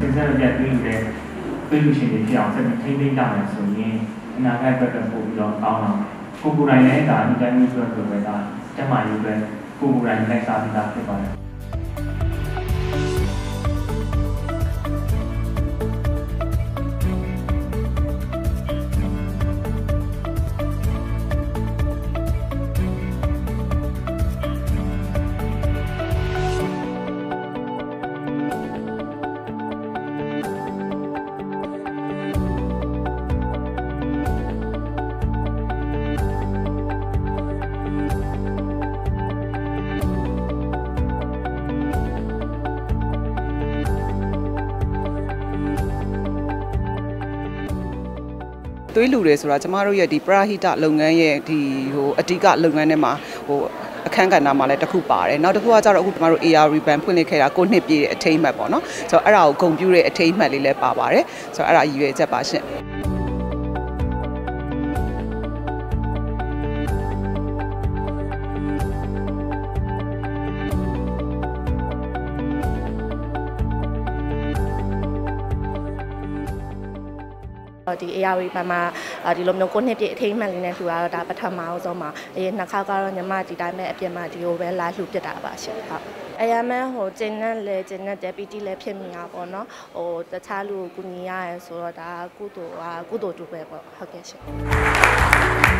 ဒီစက်ပြ တ်ပြီးတဲ့ပြည်လူရှင်တွေဖြစ်အောင်ဆက်ပြီးထိန်းသိမ်းကြမယ်ဆိုရင်အနာဂတ်အတွက်ပို့ပြီးတော့ကောင်းလာကိုကိုယ်တိုင်လည်းဒါဒီတိုင်းမျိုးဆိုတော့ပဲဒါကျမရေးပဲကိုကိုယ်တိုင်လိုက်စားပြီးသားဖြစ်ပါတယ် သွေးလူတွေဆိုတာကျမတို့ရဲ့ဒီပရာဟိတလုပ်ငန်းရဲ့ဒီဟိုအဓိကလုပ်ငန်းထဲမှာဟိုအခန်းကဏ္ဍမှာလည်းတစ်ခုပါတယ်နောက်တစ်ခုကကျတော့အခုကျမတို့ AR Ribbon ဖွင့်လှစ်ခဲ့တာကိုနှစ်ပြည့်တဲ့အထိမ်းအမှတ်ပေါ့နော်ဆိုတော့အဲ့ဒါကိုဂုဏ်ပြုတဲ့အထိမ်းအမှတ်လေးလည်းပါပါတယ်ဆိုတော့အဲ့ဒါရည်ရွယ်ချက်ပါရှင့် ဒီ AR ဘက်မှာဒီလိုမျိုးကိုနှစ်ပြည့်အထိမ်းအမှတ်လေးနဲ့လှူတာတော့ဒါပထမအောင်ဆုံးပါအရင်နှစ်ခါကတော့ညီမဒီတိုင်းပဲအပြင်မှာဒီကိုပဲလာလှူပြစ်တာပါရှင်ဟုတ်အရာမဲဟိုကျင်းနဲ့လဲကျင်းနဲ့တယ်ပီတီလည်းဖြစ်မိတာပေါ့နော်ဟိုတခြားလူကိုကူညီရရဲဆိုတော့ဒါကုသိုလ်ဟာကုသိုလ်တူပဲပေါ့ဟုတ်ကဲ့ရှင်သွေး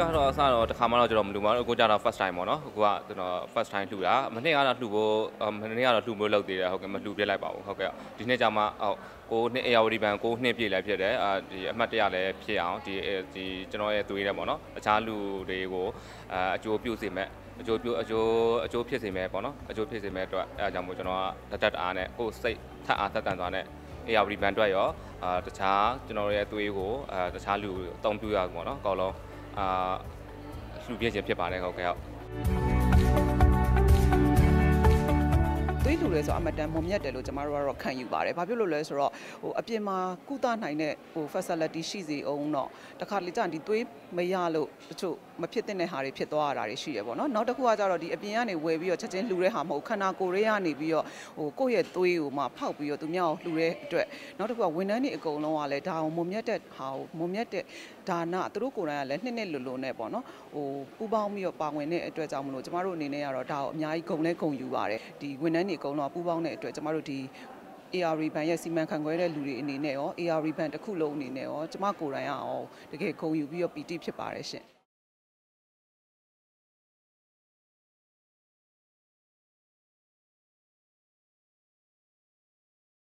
ကတော့အစတော့တစ်ခါမှတော့ကျွန်တော်မလူပါဘူးအခုကျတော့ first time ပေါ့နော်အခုကကျွန်တော် first time လှူတာမနေ့ကတော့လှူဖို့မနေ့ကတော့လှူဖို့လုပ်သေးတယ်ဟုတ်ကဲ့မလှူပြလိုက်ပါဘူးဟုတ်ကဲ့ဒီနေ့ကျမှဟုတ်ကိုနှစ်အေယာဝတီဘန်ကိုနှစ်ပြည့်လည်းဖြစ်တယ်အာဒီအမှတ်တရလည်းဖြစ်အောင်ဒီဒီကျွန်တော်ရဲ့သွေးတယ်ပေါ့နော်အခြားလူတွေကိုအာအကျိုးပြုစေမဲ့အကျိုးပြုအကျိုးအကျိုးဖြစ်စေမဲ့ပေါ့နော်အကျိုးဖြစ်စေမဲ့အတွက်အဲအကြောင်းမို့ကျွန်တော်ကတတ်တအားနဲ့ကိုယ်စိတ်ထပ်အားတက်တန်သွားနဲ့အေယာဝတီဘန်အတွက်ရောအာတခြားကျွန်တော်ရဲ့သွေးကိုအာတခြားလူအသုံးပြုရပေါ့နော်အကောင်လုံး အာလှူပြည့်ခြင်းဖြစ်ပါတယ်ဟုတ်ကဲ့ဟုတ် သွေးလူတွေဆိုအမတန်မုံမြတ်တယ်လို့ကျမတို့ကတော့ခံယူပါတယ်။ဘာဖြစ်လို့လဲဆိုတော့ဟိုအပြင်မှာကုသနိုင်တဲ့ဟို facility ရှိစေအောင်တော့တခါလေကြာရင်ဒီသွေးမရလို့တချို့မဖြစ်တဲ့ဟာတွေဖြစ်သွားရတာတွေရှိရပေါ့နော်။နောက်တစ်ခုကကျတော့ဒီအပြင်ကနေဝယ်ပြီးတော့ချက်ချင်းလှူတဲ့ဟာမဟုတ်ခန္ဓာကိုယ်တွေကနေပြီးတော့ဟိုကိုယ့်ရဲ့သွေးကိုမှဖောက်ပြီးတော့သူများကိုလှူတဲ့အတွက်နောက်တစ်ခုကဝန်ထမ်းတွေအကုန်လုံးကလည်းဒါအောင်မုံမြတ်တဲ့ဟာကိုမုံမြတ်တဲ့ဒါနသူတို့ကိုယ်တိုင်ကလည်းနှစ်နှစ်လွတ်လွတ်နဲ့ပေါ့နော်ဟိုပူပေါင်းပြီးတော့ပါဝင်တဲ့အတွက်ကြောင့်မလို့ကျမတို့အနေနဲ့ကတော့ဒါကိုအများကြီးဂုဏ်လဲဂုဏ်ယူပါတယ်ဒီဝန်ထမ်းတွေအကုန်လုံးကပူပေါင်းတဲ့အတွက်ကျမတို့ဒီ AR Ribbon ရဲ့စီမံခန့်ခွဲတဲ့လူတွေအနေနဲ့ရော AR Ribbon တစ်ခုလုံးအနေနဲ့ရောကျမကိုယ်တိုင်ကရောတကယ်ဂုဏ်ယူပြီးတော့ပီတိဖြစ်ပါတယ်ရှင်